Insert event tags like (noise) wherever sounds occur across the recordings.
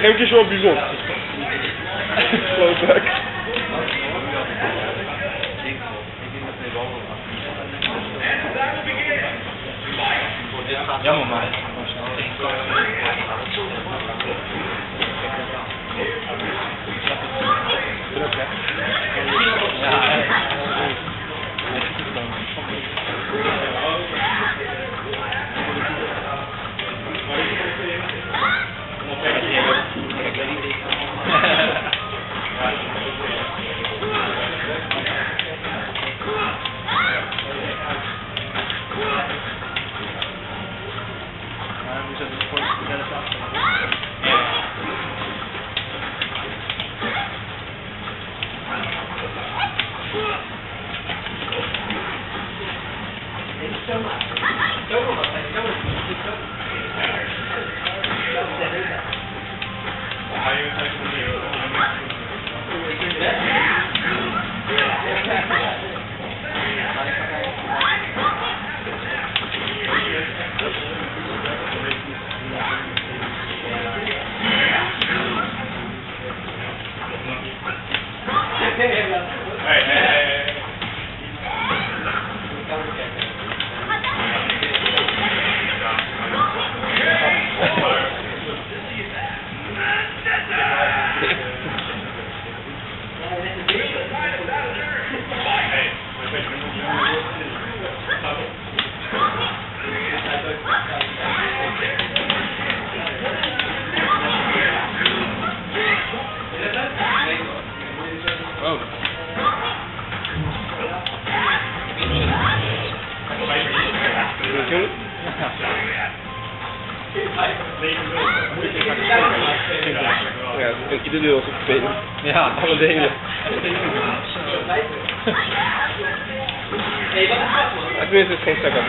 zeg keer zo bijzonder. Klootzak. Jammer man. which at this point is Alright, Natuurlijk. Ja, ieder deel is op spelen. Ja. Alle delen. Ja, tenminste, het is geen stuk op.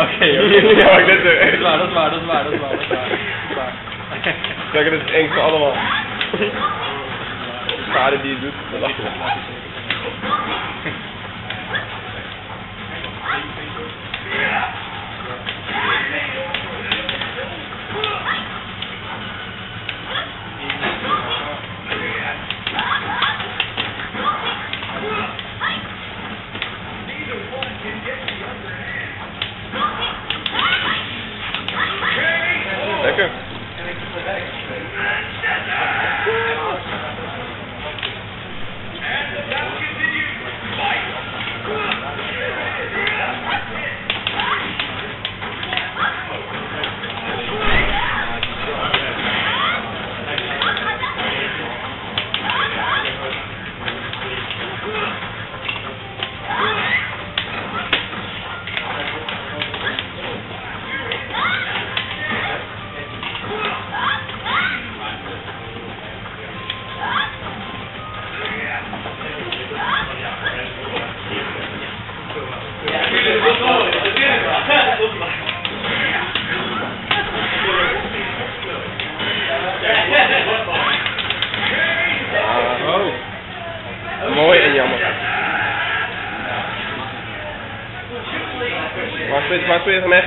Oké, (laughs) Ja, maar ik net Dat is waar, dat is waar, dat is waar, dat is waar, dat is waar. Dat is waar. Kijk, dat is één voor allemaal. Schade die je doet, dat Thank you. Mooi en jammer. Waar speel je van mij?